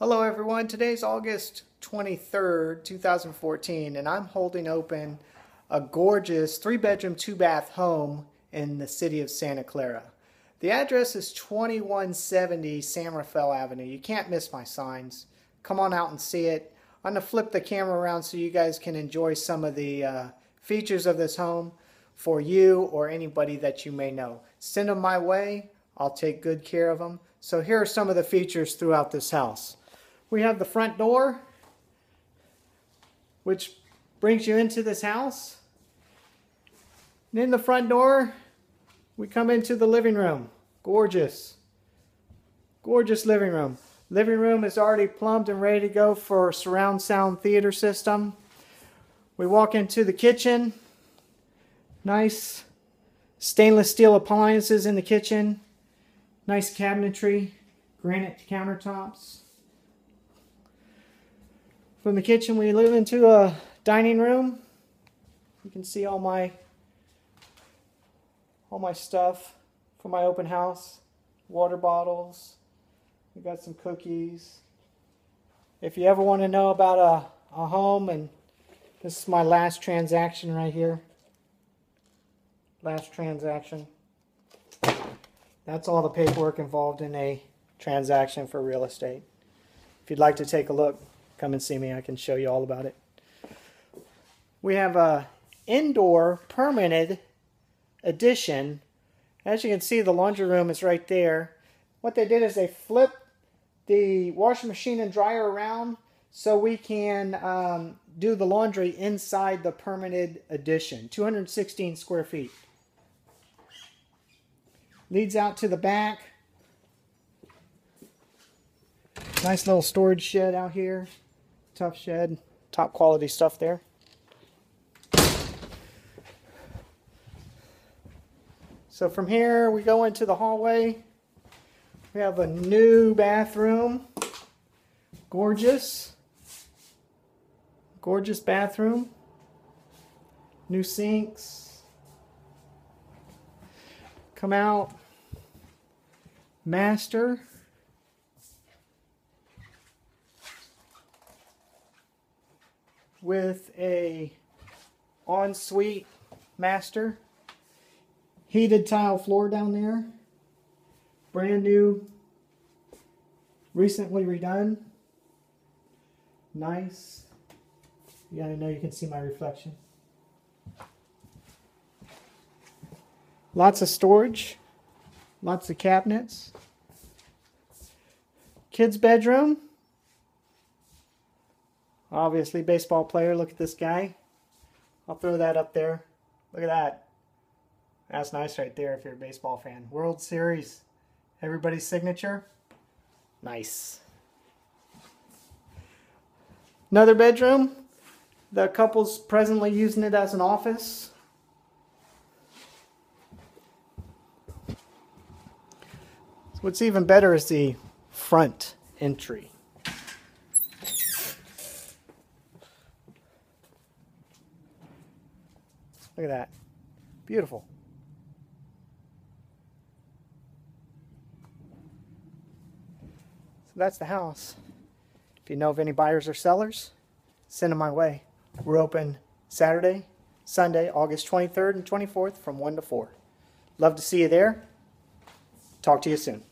Hello everyone, today's August 23rd, 2014, and I'm holding open a gorgeous three bedroom, two bath home in the city of Santa Clara. The address is 2170 San Rafael Avenue. You can't miss my signs. Come on out and see it. I'm going to flip the camera around so you guys can enjoy some of the uh, features of this home for you or anybody that you may know. Send them my way. I'll take good care of them. So here are some of the features throughout this house. We have the front door, which brings you into this house. And in the front door, we come into the living room. Gorgeous. Gorgeous living room. Living room is already plumbed and ready to go for surround sound theater system. We walk into the kitchen. Nice stainless steel appliances in the kitchen. Nice cabinetry. Granite countertops. From the kitchen, we move into a dining room. You can see all my all my stuff for my open house. Water bottles. We got some cookies. If you ever want to know about a, a home, and this is my last transaction right here. Last transaction. That's all the paperwork involved in a transaction for real estate. If you'd like to take a look, come and see me. I can show you all about it. We have a indoor permanent addition. As you can see, the laundry room is right there. What they did is they flipped the washing machine and dryer around so we can um, do the laundry inside the permanent addition. 216 square feet. Leads out to the back. Nice little storage shed out here Tuff Shed, top quality stuff there. So from here we go into the hallway. We have a new bathroom. Gorgeous. Gorgeous bathroom. New sinks. Come out. Master. With a ensuite master. Heated tile floor down there. Brand new. Recently redone. Nice. Yeah, I know you can see my reflection. Lots of storage. Lots of cabinets. Kids' bedroom. Obviously, baseball player. Look at this guy. I'll throw that up there. Look at that. That's nice right there if you're a baseball fan. World Series. Everybody's signature. Nice. Another bedroom. The couple's presently using it as an office. What's even better is the front entry. Look at that. Beautiful. So that's the house. If you know of any buyers or sellers, send them my way. We're open Saturday, Sunday, August 23rd and 24th from 1 to 4. Love to see you there. Talk to you soon.